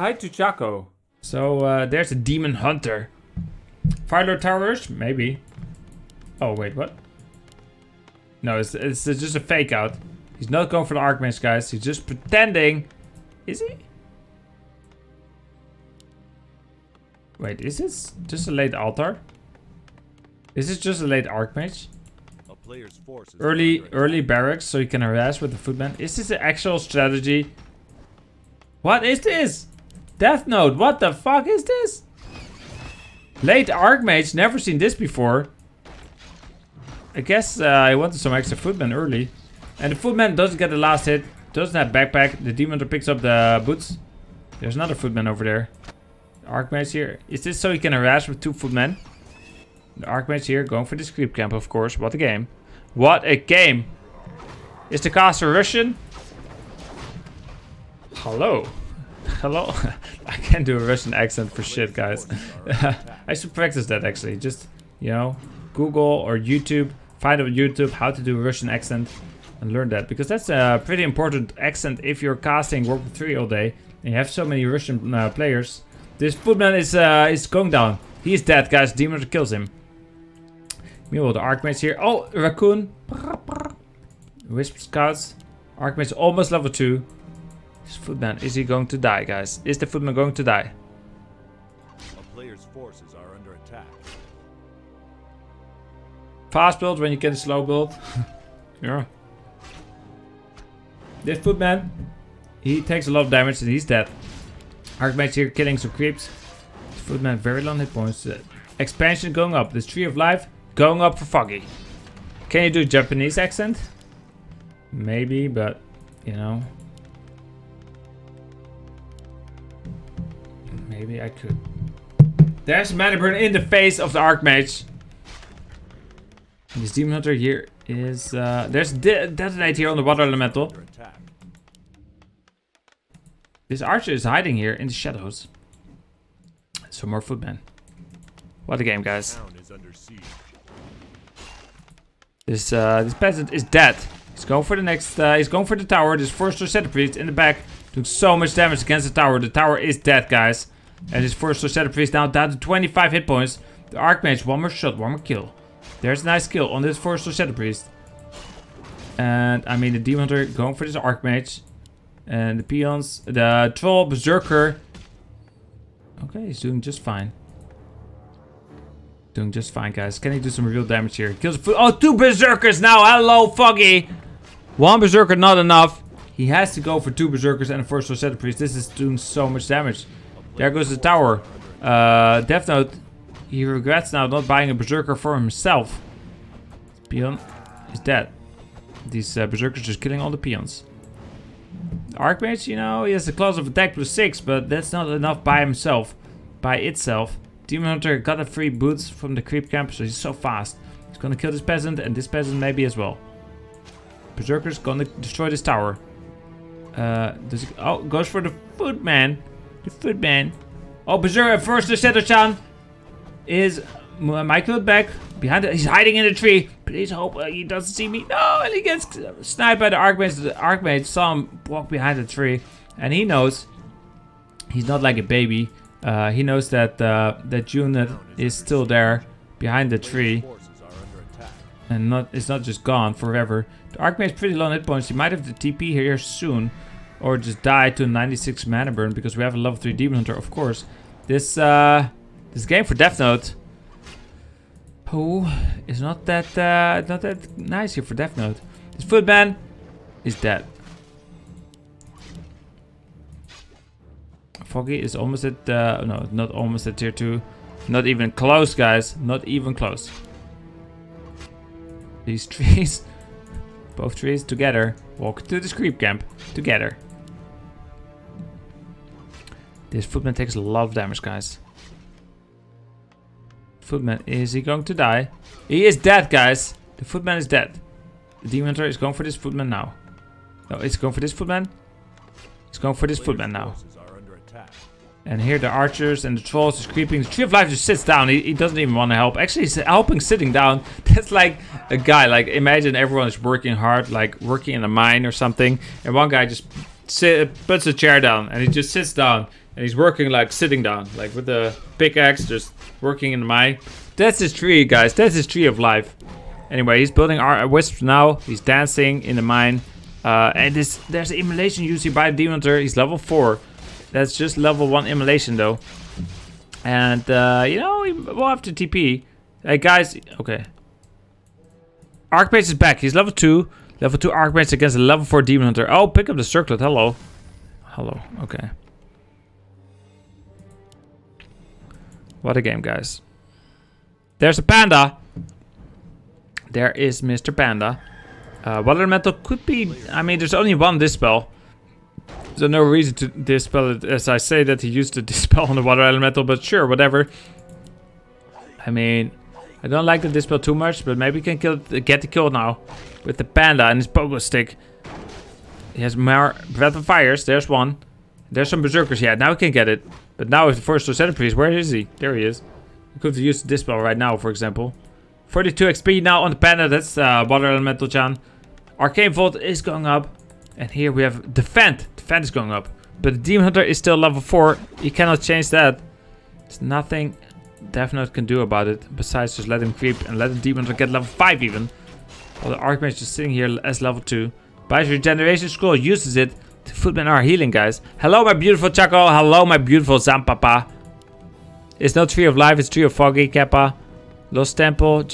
Hi2Chaco. So uh, there's a demon hunter. Firelord Towers? Maybe. Oh, wait, what? No, it's, it's just a fake out. He's not going for the Archmage, guys. He's just pretending. Is he? Wait, is this just a late altar? Is this just a late Archmage? A player's force is Early early barracks so you can harass with the footman. Is this the actual strategy? What is this? Death Note, what the fuck is this? Late Archmage, never seen this before. I guess uh, I wanted some extra footman early. And the footman doesn't get the last hit. Doesn't have backpack. The demon picks up the boots. There's another footman over there. The Archmage here. Is this so he can harass with two footmen? The Archmage here going for this creep camp, of course. What a game. What a game. Is the caster Russian? Hello. Hello. I can't do a Russian accent for shit, guys. I should practice that actually. Just, you know, Google or YouTube. Find on YouTube how to do a Russian accent and learn that. Because that's a pretty important accent if you're casting Warcraft 3 all day. And you have so many Russian uh, players. This footman is uh, is going down. He's dead, guys. Demon kills him. Meanwhile, the Archmage here. Oh, Raccoon. Wisp Scouts. Archmage almost level 2. This footman, is he going to die, guys? Is the footman going to die? A player's forces are under attack. Fast build when you can slow build. yeah. This footman, he takes a lot of damage and he's dead. Archmage here killing some creeps. This footman very long hit points. Uh, expansion going up. This tree of life going up for Foggy. Can you do Japanese accent? Maybe, but you know. Maybe I could. There's Mana Burn in the face of the Archmage. This Demon Hunter here is... Uh, there's de Detonate here on the Water Elemental. This Archer is hiding here in the shadows. Some more footmen. What a game, guys. Town is under siege. This uh, this peasant is dead. He's going for the next... Uh, he's going for the tower. This first Rosetta Priest in the back. Doing so much damage against the tower. The tower is dead, guys. And his first Rosetta Priest now down to 25 hit points. The Archmage, one more shot, one more kill. There's a nice kill on this first Rosetta Priest. And, I mean, the Demon Hunter going for this Archmage. And the peons, the Troll Berserker. Okay, he's doing just fine. Doing just fine, guys. Can he do some real damage here? Kills. Oh, two Berserkers now. Hello, Foggy. One Berserker, not enough. He has to go for two Berserkers and a first Rosetta Priest. This is doing so much damage. There goes the tower. Uh, Death Note. He regrets now not buying a Berserker for himself. Peon is dead. These uh, Berserkers just killing all the peons. Archmage, you know, he has a class of attack plus 6, but that's not enough by himself. By itself. Demon Hunter got a free boots from the creep camp, so he's so fast. He's gonna kill this peasant and this peasant maybe as well. Berserker's gonna destroy this tower. Uh, does he, oh, goes for the footman. The footman. Oh, Berserker first the Seto-chan is Michael back behind it. He's hiding in a tree. Please hope uh, he doesn't see me. No, and he gets sniped by the Archmage. The Archmage saw him walk behind the tree, and he knows he's not like a baby. Uh, he knows that uh, that unit is still there behind the tree and not it's not just gone forever. The Archmage pretty low on hit points. He might have the TP here soon, or just die to 96 mana burn because we have a level 3 Demon Hunter, of course. This uh, this game for Death Note, oh, is not that uh, not that nice here for Death Note. This Footman is dead. Foggy is almost at uh, no, not almost at tier two, not even close, guys. Not even close. These trees, both trees together, walk to the creep camp together. This footman takes a lot of damage, guys. Footman, is he going to die? He is dead, guys. The footman is dead. The demon hunter is going for this footman now. No, it's going for this footman. It's going for this footman now. And here the archers and the trolls is creeping. The tree of life just sits down. He, he doesn't even want to help. Actually, he's helping sitting down. That's like a guy. Like imagine everyone is working hard, like working in a mine or something, and one guy just sit, puts a chair down and he just sits down And he's working like sitting down, like with the pickaxe, just working in the mine. That's his tree, guys. That's his tree of life. Anyway, he's building our wisps now. He's dancing in the mine. Uh, and this, there's immolation usually by Demon Hunter. He's level 4. That's just level 1 immolation though. And, uh, you know, we'll have to TP. Hey, guys. Okay. Archmage is back. He's level 2. Level 2 Archmage against a level 4 Demon Hunter. Oh, pick up the circlet. Hello. Hello. Okay. What a game, guys. There's a panda. There is Mr. Panda. Uh, Water Elemental could be... I mean, there's only one Dispel. There's no reason to Dispel it as I say that he used the Dispel on the Water Elemental, but sure, whatever. I mean, I don't like the Dispel too much, but maybe we can kill, get the kill now. With the Panda and his Pogo Stick. He has more Breath of Fires. There's one. There's some Berserkers. Yeah, now we can get it. But now with the first Rosetta Priest, where is he? There he is. We could use this Dispel right now, for example. 42 XP now on the Panda. That's uh, Water Elemental Chan. Arcane Vault is going up. And here we have Defend. Defend is going up. But the Demon Hunter is still level 4. You cannot change that. There's nothing Death Note can do about it. Besides just let him creep and let the Demon Hunter get level 5 even. While the Archmage is just sitting here as level 2. Buys Regeneration Scroll, uses it. The footmen are healing, guys. Hello, my beautiful Chaco. Hello, my beautiful Zampapa. It's not Tree of Life, it's Tree of Foggy, Kappa. Lost Temple.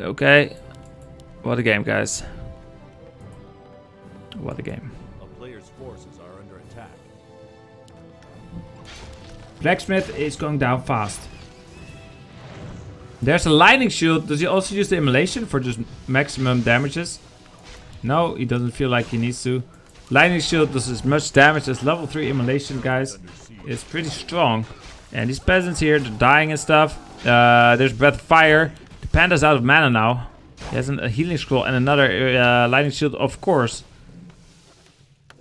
okay. What a game, guys. What a game. A player's forces are under attack. Blacksmith is going down fast. There's a lightning shield. Does he also use the immolation for just maximum damages? No, he doesn't feel like he needs to. Lightning shield does as much damage as level 3 immolation, guys. It's pretty strong. And these peasants here, they're dying and stuff. Uh, there's breath of fire. The panda's out of mana now. He has a healing scroll and another uh, lightning shield, of course.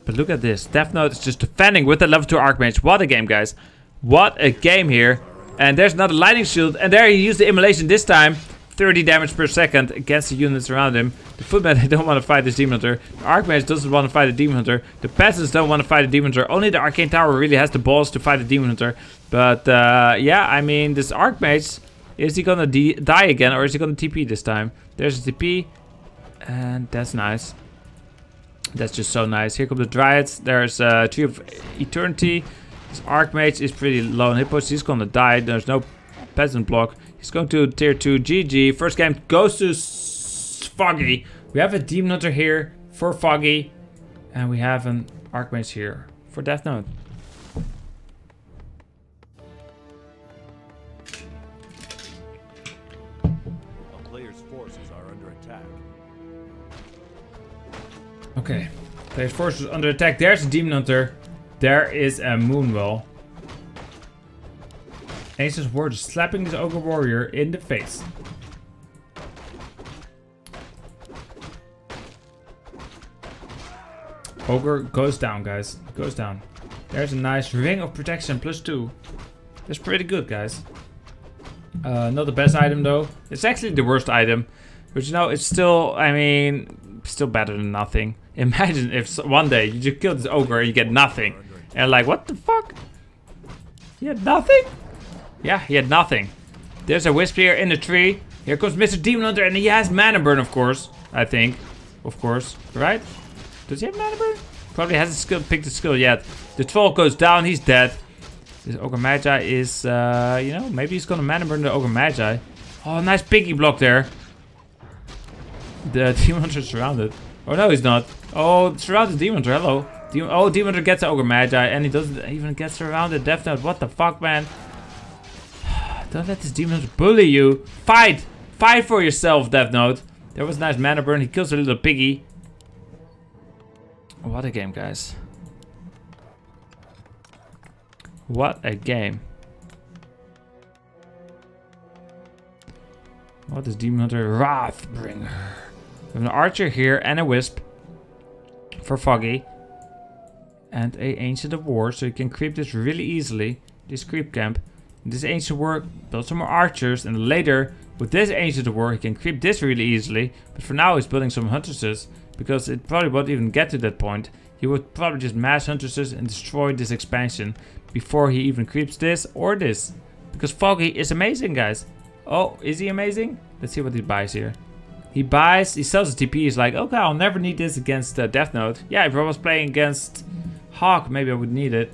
But look at this. Death Note is just defending with the level 2 Archmage. What a game, guys. What a game here. And there's another lightning shield. And there he used the immolation this time. 30 damage per second against the units around him. The footmen they don't want to fight this demon hunter. The archmage doesn't want to fight the demon hunter. The peasants don't want to fight the demon hunter. Only the arcane tower really has the balls to fight the demon hunter. But uh, yeah, I mean, this archmage, is he gonna die again or is he gonna TP this time? There's a TP, and that's nice. That's just so nice. Here come the dryads. There's a uh, tree of eternity. This archmage is pretty low on hit points. He's gonna die. There's no peasant block. He's going to tier 2 GG. First game goes to Foggy. We have a Demon Hunter here for Foggy. And we have an Archmage here for Death Note. A player's forces are under attack. Okay. Player's forces under attack. There's a Demon Hunter. There is a Moonwell. Ace's word slapping this ogre warrior in the face. Ogre goes down, guys. Goes down. There's a nice ring of protection plus two. That's pretty good, guys. Uh, not the best item though. It's actually the worst item. But you know, it's still, I mean, still better than nothing. Imagine if one day you just kill this ogre and you get nothing. And like, what the fuck? You had nothing? Yeah, he had nothing. There's a Wisp here in the tree. Here comes Mr. Demon Hunter, and he has Mana Burn, of course. I think. Of course. Right? Does he have Mana Burn? Probably hasn't skill, picked the skill yet. The troll goes down, he's dead. This Ogre Magi is, uh, you know, maybe he's gonna Mana Burn the Ogre Magi. Oh, nice piggy block there. The Demon Hunter is surrounded. Oh, no, he's not. Oh, surrounded Demon Hunter, hello. Demon oh, Demon Hunter gets the Ogre Magi, and he doesn't even get surrounded. Death Note, what the fuck, man? Don't let this demon bully you. Fight! Fight for yourself, Death Note. There was a nice mana burn. He kills a little piggy. What a game, guys. What a game. What is Demon Hunter? Wrathbringer. We have an archer here and a wisp for Foggy. And a Ancient of War, so you can creep this really easily. This creep camp. This ancient war, build some more archers, and later, with this ancient war, he can creep this really easily. But for now, he's building some huntresses, because it probably won't even get to that point. he would probably just mass huntresses and destroy this expansion before he even creeps this or this. Because Foggy is amazing, guys. Oh, is he amazing? Let's see what he buys here. He buys, he sells the TP. He's like, okay, I'll never need this against uh, Death Note. Yeah, if I was playing against Hawk, maybe I would need it.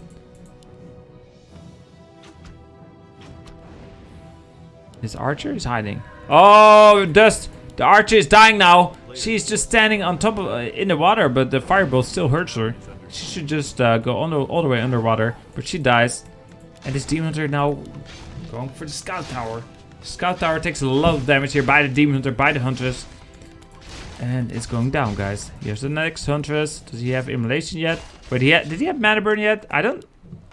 This archer is hiding. Oh, dust! The archer is dying now. She's just standing on top of uh, in the water, but the fireball still hurts her. She should just uh, go on the, all the way underwater, but she dies. And this demon hunter now going for the scout tower. Scout tower takes a lot of damage here by the demon hunter, by the huntress. And it's going down, guys. Here's the next huntress. Does he have immolation yet? Wait, he did he have mana burn yet? I don't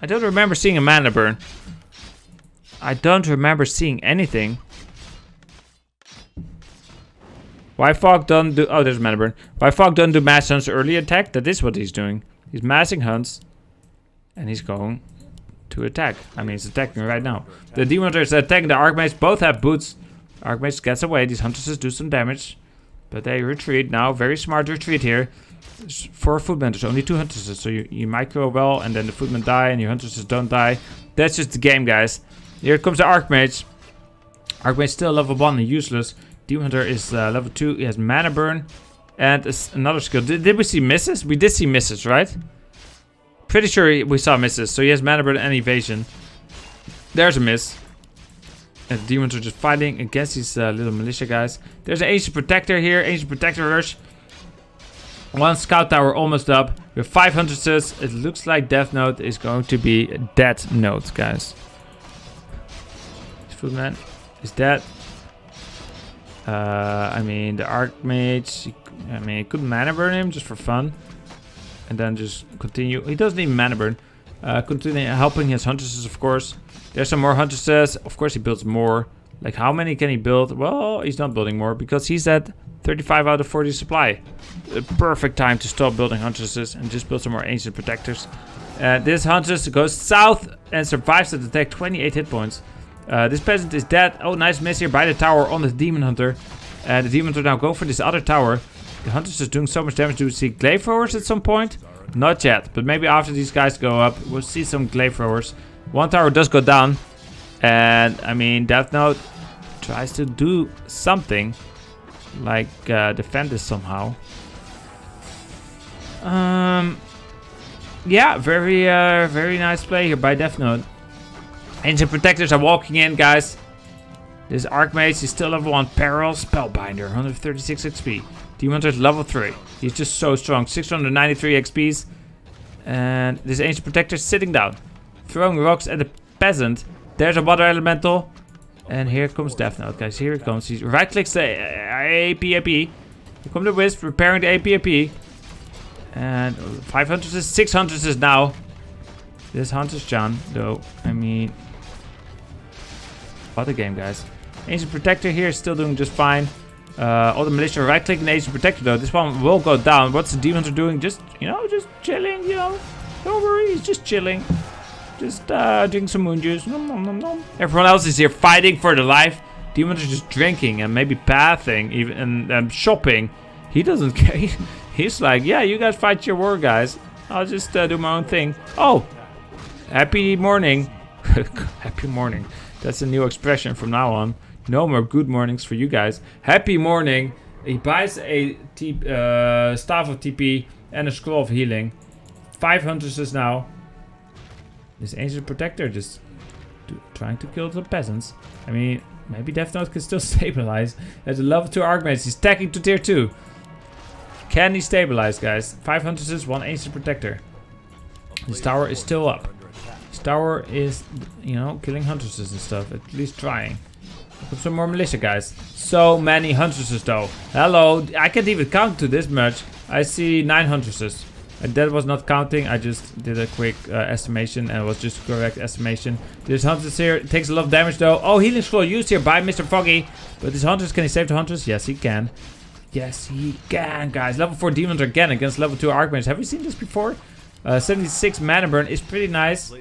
I don't remember seeing a mana burn. I don't remember seeing anything. Why Fog don't do... Oh, there's mana burn. Why Fog don't do mass hunts early attack? That is what he's doing. He's massing hunts. And he's going to attack. I mean, he's attacking right now. The Demon Hunter is attacking the Archmage. Both have boots. Archmage gets away. These Huntresses do some damage. But they retreat now. Very smart retreat here. Four footmen. There's only two Huntresses. So you, you micro well and then the footmen die and your Huntresses don't die. That's just the game, guys. Here comes the Archmage. Archmage still level 1 and useless. Demon Hunter is uh, level 2. He has mana burn. And another skill. Did, did we see misses? We did see misses, right? Pretty sure we saw misses. So he has mana burn and evasion. There's a miss. And the demons are just fighting against these uh, little militia guys. There's an ancient protector here. Ancient protector rush. One scout tower almost up. We have 500 sus. It looks like Death Note is going to be Dead Note, guys. This footman is dead. Uh, I mean, the Archmage, I mean, it could mana burn him just for fun. And then just continue. He doesn't need mana burn. Uh, continue helping his huntresses, of course. There's some more huntresses. Of course, he builds more. Like, how many can he build? Well, he's not building more because he's at 35 out of 40 supply. The perfect time to stop building huntresses and just build some more ancient protectors. Uh, this huntress goes south and survives the attack, 28 hit points. Uh, this peasant is dead. Oh, nice miss here by the tower on the demon hunter. Uh, the demon hunter now go for this other tower. The hunter's just doing so much damage. Do we see glaive throwers at some point? Not yet, but maybe after these guys go up, we'll see some glaive throwers. One tower does go down. And, I mean, Death Note tries to do something. Like, uh, defend this somehow. Um, yeah, very, uh, very nice play here by Death Note. Ancient Protectors are walking in, guys. This Archmage is still level 1. Peril Spellbinder, 136 XP. Demon Hunter is level 3. He's just so strong. 693 XPs. And this Ancient Protector is sitting down. Throwing rocks at the peasant. There's a Water Elemental. And here comes Death Note, guys. Here it comes. He right clicks the AP AP. Here comes the Wisp, repairing the AP AP. And 500 is 600 is now. This Hunter's John, though. I mean, what a game, guys. Ancient Protector here is still doing just fine. Uh, all the militia right clicking Ancient Protector though. This one will go down. What's the Demon Hunter doing? Just, you know, just chilling, you know. Don't worry, he's just chilling. Just uh, some moon juice. Nom, nom, nom. Everyone else is here fighting for their life. Demon Hunter just drinking and maybe bathing even and um, shopping. He doesn't care. He's like, yeah, you guys fight your war, guys. I'll just uh, do my own thing. Oh, happy morning. happy morning. That's a new expression from now on. No more good mornings for you guys. Happy morning. He buys a t uh, staff of TP and a scroll of healing. Five huntresses now. This ancient protector just do, trying to kill the peasants. I mean, maybe Death Note can still stabilize. As a level 2 Archmage, he's stacking to tier 2. Can he stabilize, guys? Five huntresses, one ancient protector. This tower is still up. Tower is, you know, killing huntresses and stuff. At least trying. Put Some more militia guys. So many huntresses though. Hello, I can't even count to this much. I see nine huntresses. And that was not counting, I just did a quick uh, estimation and it was just correct estimation. This huntress here takes a lot of damage though. Oh, healing scroll used here by Mr. Foggy. But this huntress, can he save the hunters? Yes, he can. Yes, he can, guys. Level 4 demons again against level 2 archmages. Have we seen this before? Uh, 76 mana burn is pretty nice.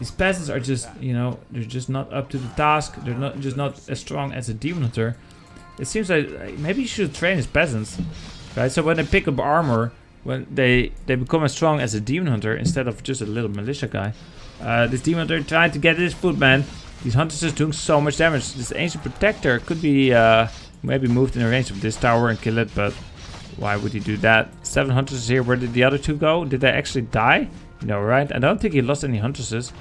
These peasants are just, you know, they're just not up to the task. They're not just not as strong as a demon hunter. It seems like maybe you should train his peasants, right? So when they pick up armor, when they they become as strong as a demon hunter instead of just a little militia guy. Uh, this demon hunter trying to get his footman. These hunters are doing so much damage. This ancient protector could be uh, maybe moved in the range of this tower and kill it, but why would he do that? Seven hunters here. Where did the other two go? Did they actually die? No, right? I don't think he lost any huntresses.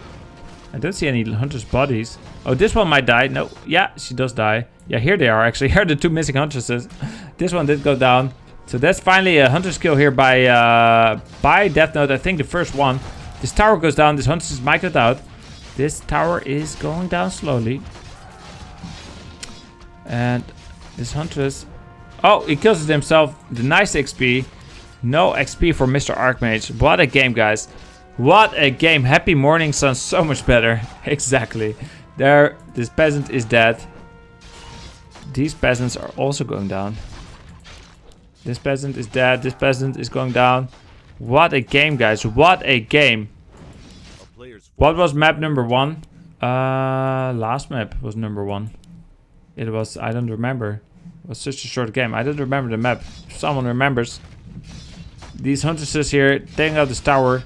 I don't see any hunters' bodies. Oh, this one might die. No, yeah, she does die. Yeah, here they are actually. Here are the two missing huntresses. this one did go down. So that's finally a hunter skill here by uh, by Death Note. I think the first one. This tower goes down. This hunter is mic'd out. This tower is going down slowly. And this huntress... Oh, he kills it himself. The nice XP. No XP for Mr. Archmage. What a game, guys. What a game. Happy Morning sounds so much better. exactly. There, this peasant is dead. These peasants are also going down. This peasant is dead. This peasant is going down. What a game, guys. What a game. What was map number one? Uh, last map was number one. It was, I don't remember. It was such a short game. I don't remember the map. If someone remembers. These huntresses here taking out this tower.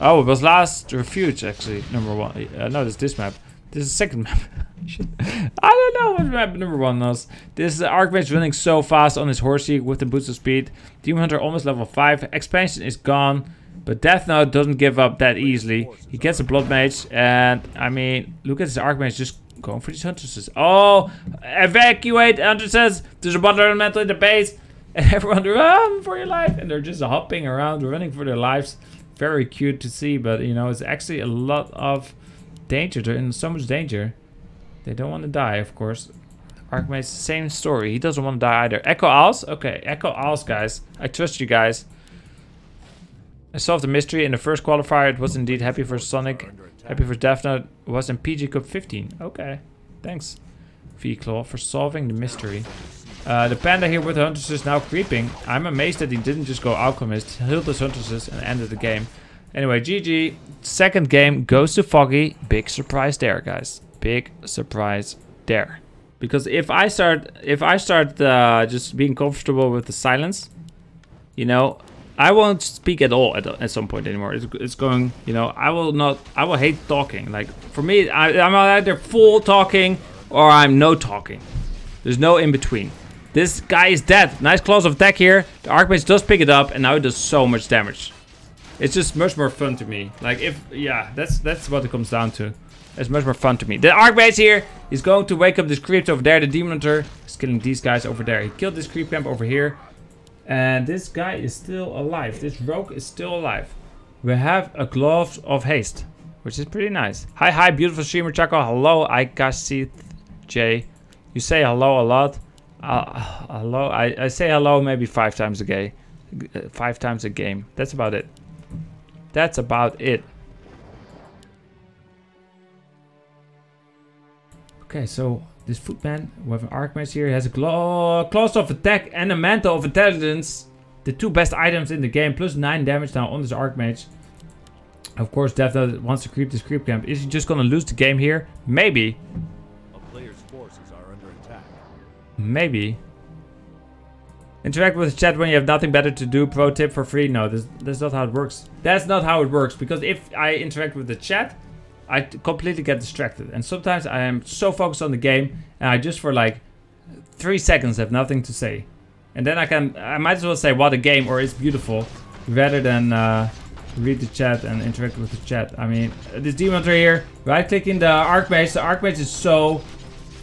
Oh, it was last refuge actually, number one. Uh, no, it's this map. This is second map. I don't know what map number one was. This is Archmage running so fast on his horsey with the boost of speed. Demon Hunter almost level 5. Expansion is gone. But Death Note doesn't give up that easily. He gets a Blood Mage. And, I mean, look at this Archmage just going for these Huntresses. Oh, evacuate Huntresses. There's a Blood Elemental in the base. And everyone run for your life. And they're just hopping around, running for their lives. Very cute to see. But, you know, it's actually a lot of danger. They're in so much danger. They don't want to die, of course. Archmage, same story. He doesn't want to die either. Echo Owls? Okay, Echo Owls, guys. I trust you guys. I solved the mystery in the first qualifier. It was indeed happy for Sonic. Happy for Death Note. It was in PG Cup 15. Okay, thanks. V-Claw for solving the mystery. Uh, the panda here with the Hunters is now creeping. I'm amazed that he didn't just go Alchemist, healed his Hunters and ended the game. Anyway, GG. Second game goes to Foggy. Big surprise there, guys. Big surprise there. Because if I start, if I start uh, just being comfortable with the silence, you know, I won't speak at all at, at some point anymore. It's, it's going, you know, I will not, I will hate talking. Like, for me, I, I'm either full talking or I'm no talking. There's no in between. This guy is dead. Nice claws of attack here. The Archmage does pick it up and now it does so much damage. It's just much more fun to me. Like, if, yeah, that's that's what it comes down to. It's much more fun to me. The Archmage here is going to wake up this creep over there. The Demon Hunter is killing these guys over there. He killed this creep camp over here. And this guy is still alive. This rogue is still alive. We have a glove of haste, which is pretty nice. Hi, hi, beautiful streamer Chaco. Hello, Ikashith J. You say hello a lot. Uh, hello, I, I say hello maybe five times a day. Five times a game. That's about it. That's about it. Okay, so this footman with an archmage here. He has a claw, claws of attack and a mantle of intelligence. The two best items in the game. Plus 9 damage now on this archmage. Of course, Death wants to creep this creep camp. Is he just gonna lose the game here? Maybe. Maybe. Interact with the chat when you have nothing better to do. Pro tip for free. No, this, that's not how it works. That's not how it works. Because if I interact with the chat, I completely get distracted. And sometimes I am so focused on the game and I just for like three seconds have nothing to say. And then I can, I might as well say what a game or it's beautiful rather than uh, read the chat and interact with the chat. I mean, this demon right here, right clicking the archmage. The archmage is so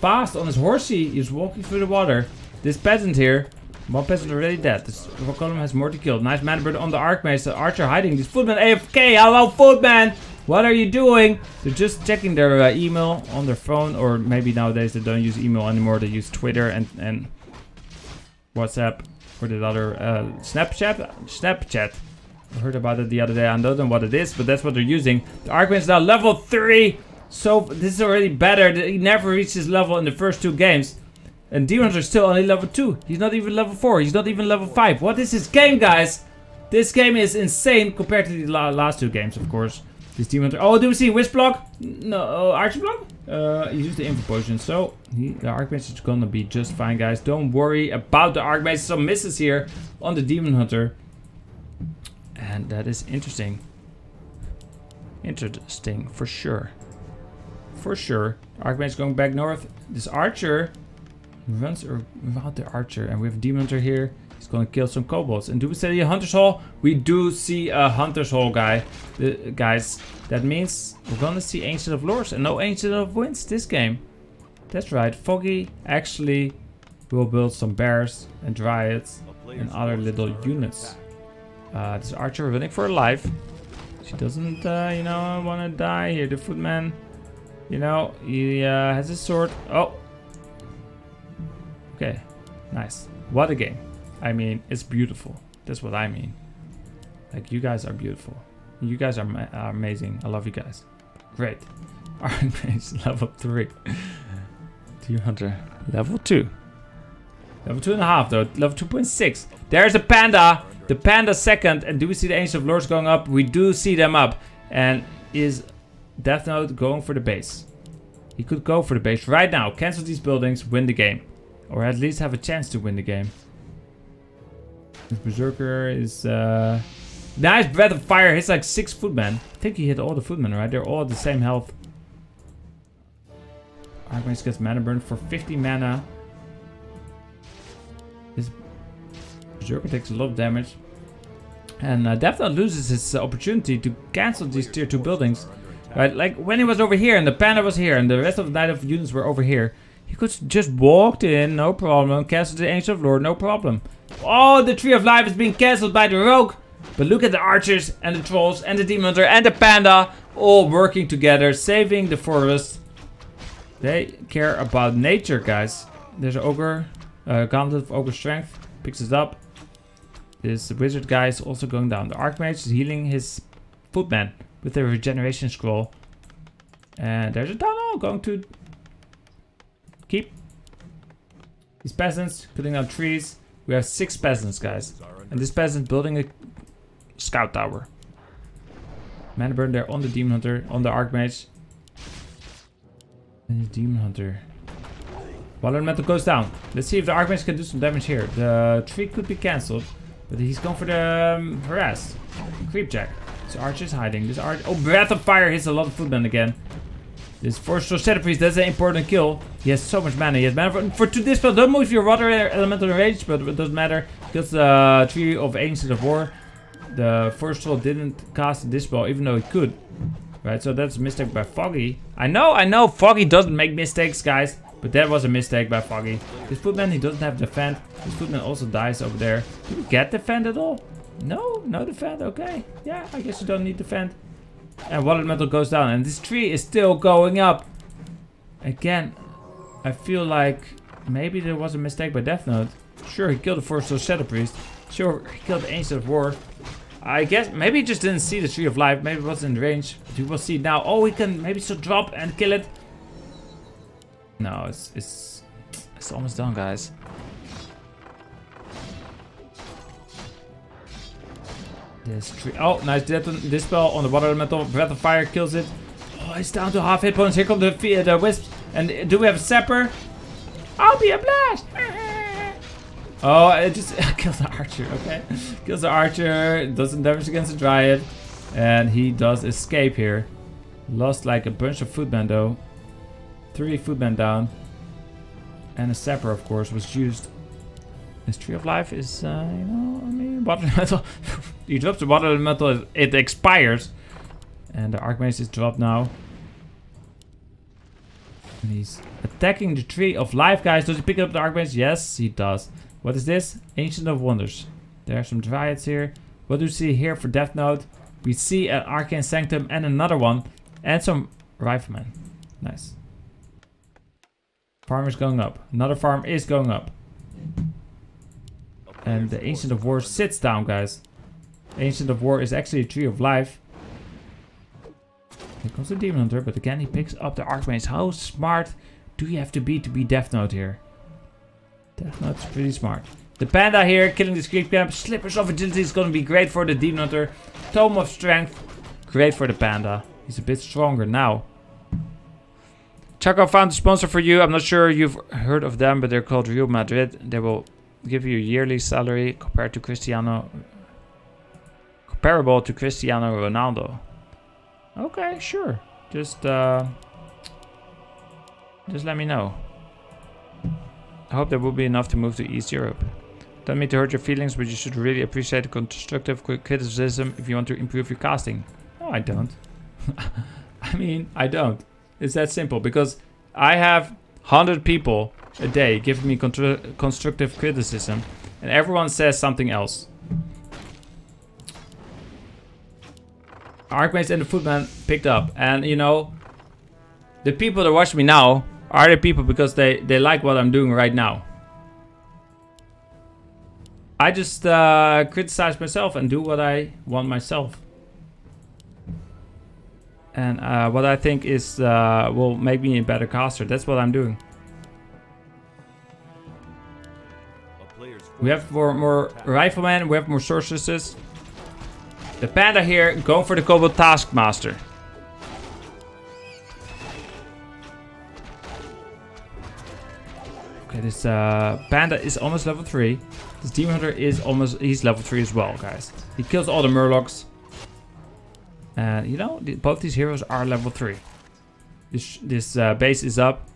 fast on his horsey. He's walking through the water. This peasant here, one peasant already dead. This column has more to kill. Nice mana burn on the archmage. The archer hiding. This footman AFK. Hello, footman. What are you doing? They're just checking their uh, email on their phone, or maybe nowadays they don't use email anymore. They use Twitter and, and WhatsApp or the other uh, Snapchat. Snapchat. I heard about it the other day. I don't know what it is, but that's what they're using. The Archman is now level 3. So this is already better. He never reached his level in the first two games. And Demons are still only level 2. He's not even level 4. He's not even level 5. What is this game, guys? This game is insane compared to the last two games, of course. This demon. Hunter. Oh, do we see Wisp block? No, uh, Archer block? Uh, he used the info potion, so he, the Archmage is gonna be just fine, guys. Don't worry about the Archmage. Some misses here on the Demon Hunter. And that is interesting. Interesting, for sure. For sure. Archmage going back north. This Archer runs around the Archer. And we have Demon Hunter here. He's gonna kill some kobolds. And do we see a Hunter's Hall? We do see a Hunter's Hall, guy. The, guys, that means we're gonna see Ancient of Lords and no Ancient of Winds this game. That's right. Foggy actually will build some bears and dryads and other little units. Uh, this archer running for life. She doesn't, uh, you know, want to die here. The footman, you know, he uh, has his sword. Oh. Okay. Nice. What a game. I mean, it's beautiful. That's what I mean. Like, you guys are beautiful. You guys are, are amazing. I love you guys. Great. Alright, level 3. Deer Hunter, level 2. Level 2.5 though, level 2.6. There's a panda! The panda second, and do we see the Ancient of Lords going up? We do see them up. And is Death Note going for the base? He could go for the base right now, cancel these buildings, win the game. Or at least have a chance to win the game. This Berserker is... Uh, nice Breath of Fire, He's like 6 footmen. I think he hit all the footmen, right? They're all the same health. Archmage gets mana burn for 50 mana. This Berserker takes a lot of damage. And uh, Death Note loses his uh, opportunity to cancel these tier 2 buildings. Right, like when he was over here and the panda was here and the rest of the Knight of units were over here. He could just walked in, no problem. Cancel the Ancient of Lore, no problem. Oh, the Tree of Life is being cancelled by the Rogue. But look at the archers and the trolls and the demon hunter and the panda all working together, saving the forest. They care about nature, guys. There's an ogre, uh, gauntlet of ogre strength, picks it up. This wizard guy is also going down. The archmage is healing his footman with the regeneration scroll. And there's a tunnel going to keep. These peasants cutting down trees. We have six peasants, guys. And this peasant building a scout tower. Mana burn there on the demon hunter, on the archmage. And the demon hunter. Water elemental goes down. Let's see if the archmage can do some damage here. The tree could be cancelled. But he's going for the um, harass. Creep jack. This archer is hiding. This archer. Oh, breath of fire hits a lot of footmen again. This force Shadow Priest, that's an important kill. He has so much mana. He has mana for, for to dispel. Don't move your water elemental in range, but it doesn't matter. Because the tree of ancient of war, the first didn't cast dispel, even though he could. Right, so that's a mistake by Foggy. I know, I know, Foggy doesn't make mistakes, guys. But that was a mistake by Foggy. This footman, he doesn't have defend. This footman also dies over there. Do we get defend at all? No, no defend. Okay. Yeah, I guess you don't need defend. And water metal goes down. And this tree is still going up. Again, I feel like maybe there was a mistake by Death Note. Sure, he killed the first Shadow Priest. Sure, he killed the Ancient of War. I guess maybe he just didn't see the Tree of Life. Maybe it wasn't in range. But we will see now. Oh, he can maybe still drop and kill it. No, it's it's it's almost done, guys. This tree. Oh, nice dispel on the water elemental. Breath of fire kills it. Oh, it's down to half hit points. Here come the the wisps. And do we have a sapper? I'll be a blast. Oh, it just kills the archer. Okay, kills the archer. Doesn't damage against the dryad, and he does escape here. Lost like a bunch of footmen though. Three footmen down. And a sapper, of course, was used. This Tree of Life is, uh, you know, I mean, water metal. you drop the water elemental, it expires. And the Archmage is dropped now. And he's attacking the Tree of Life, guys. Does he pick up the Archmage? Yes, he does. What is this? Ancient of Wonders. There are some Dryads here. What do we see here for Death Note? We see an Arcane Sanctum and another one. And some Riflemen. Nice. Farm is going up. Another farm is going up. And the Ancient of War sits down, guys. Ancient of War is actually a Tree of Life. Here comes the Demon Hunter, but again he picks up the Archmage. How smart do you have to be to be Death Note here? Death Note's pretty smart. The Panda here, killing the Creep Camp. Slippers of Agility is going to be great for the Demon Hunter. Tome of Strength, great for the Panda. He's a bit stronger now. Chaco found a sponsor for you. I'm not sure you've heard of them, but they're called Real Madrid. They will give you yearly salary compared to Cristiano comparable to Cristiano Ronaldo. Okay, sure. Just uh just let me know. I hope there will be enough to move to East Europe. Don't mean to hurt your feelings, but you should really appreciate constructive criticism if you want to improve your casting. No, I don't. I mean, I don't. It's that simple because I have 100 people a day giving me constructive criticism and everyone says something else. Archmage and the Footman picked up and you know the people that watch me now are the people because they, they like what I'm doing right now. I just uh, criticize myself and do what I want myself. And uh, what I think is uh, will make me a better caster. That's what I'm doing. We have more, more riflemen, we have more sorceresses. The panda here going for the Kobold Taskmaster. Okay, this uh, panda is almost level 3. This Demon Hunter is almost, he's level 3 as well, guys. He kills all the Murlocs. And, you know, both these heroes are level 3. This, this uh, base is up.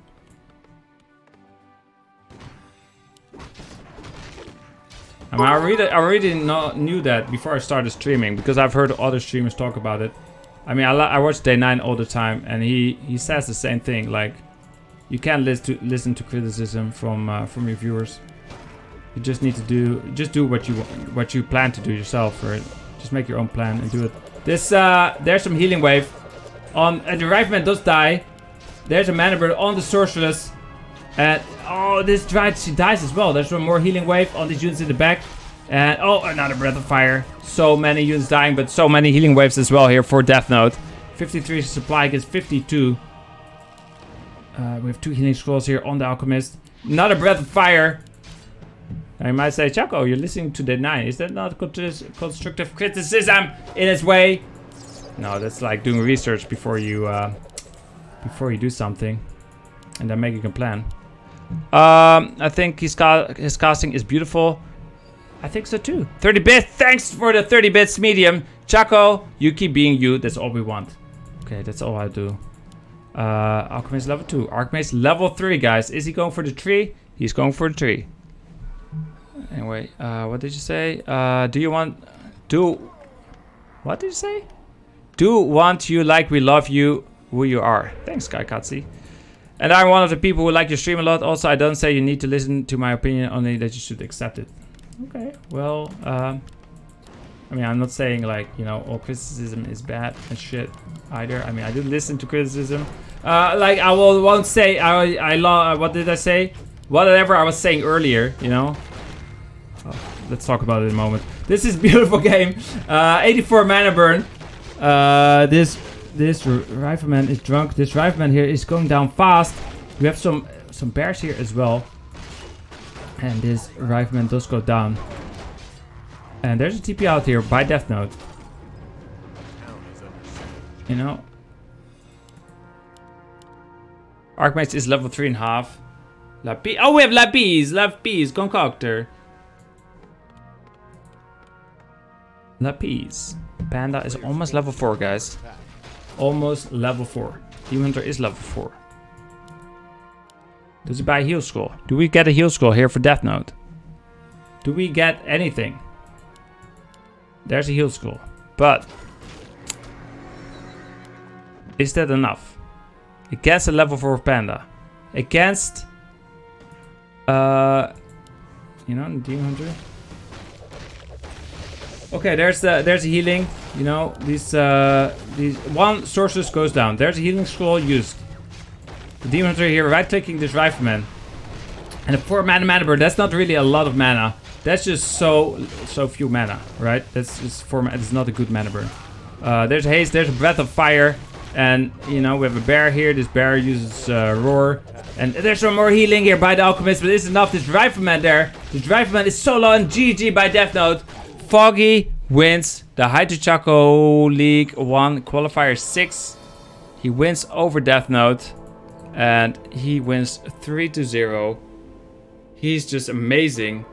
I mean, I already, I already know, knew that before I started streaming because I've heard other streamers talk about it. I mean, I, I watch Day 9 all the time and he, he says the same thing. Like, you can't listen to, listen to criticism from uh, from your viewers. You just need to do just do what you what you plan to do yourself, or just make your own plan and do it. This uh, there's some healing wave on and the rifleman does die. There's a mana burn on the sorceress, and oh, this dried she dies as well. There's one more healing wave on these units in the back, and oh, another breath of fire. So many units dying, but so many healing waves as well here for Death Note. 53 supply against 52. Uh, we have two healing scrolls here on the alchemist. Another breath of fire. I might say, Chaco, you're listening to the nine. Is that not constructive criticism in its way? No, that's like doing research before you uh, before you do something, and then making a plan. Um, I think his ca his casting is beautiful. I think so too. 30 bits. Thanks for the 30 bits medium, Chaco. You keep being you. That's all we want. Okay, that's all I do. Uh, Alchemist level 2. Archmage level 3, guys. Is he going for the tree? He's going for the tree. Anyway, uh, what did you say? Uh, do you want... Do... What did you say? Do want you like we love you who you are. Thanks, Katsi. And I'm one of the people who like your stream a lot. Also, I don't say you need to listen to my opinion, only that you should accept it. Okay, well, um, I mean, I'm not saying like, you know, all criticism is bad and shit either. I mean, I do listen to criticism. Uh, like, I will, won't say, I, I, uh, what did I say? Whatever I was saying earlier, you know? Oh, let's talk about it in a moment. This is beautiful game. Uh, 84 mana burn. Uh, this, this rifleman is drunk. This rifleman here is going down fast. We have some, some bears here as well. And this rifleman does go down. And there's a TP out here by Death Note. You know? Archmage is level 3.5. Lapis. Oh, we have Lapis! Lapis, Concoctor. Lapis. Panda is almost level 4, guys. Almost level 4. Demon Hunter is level 4. Does he buy heal scroll? Do we get a heal scroll here for Death Note? Do we get anything? There's a heal scroll. But is that enough? Against a level 4 panda. Against uh you know, Demon Hunter. Okay, there's the there's a healing. You know, these uh these one sorceress goes down. There's a healing scroll used. The Demon Hunter here right clicking this rifleman. And a 4 mana mana burn, that's not really a lot of mana. That's just so so few mana, right? That's just for it's not a good mana burn. Uh, there's a haste, there's a breath of fire, and you know we have a bear here. This bear uses uh, roar, and there's some more healing here by the alchemist, but it's enough. This rifleman there, this rifleman is so low and GG by Death Note. Foggy wins the Hydro League 1 qualifier 6. He wins over Death Note. And he wins 3 to 0. He's just amazing.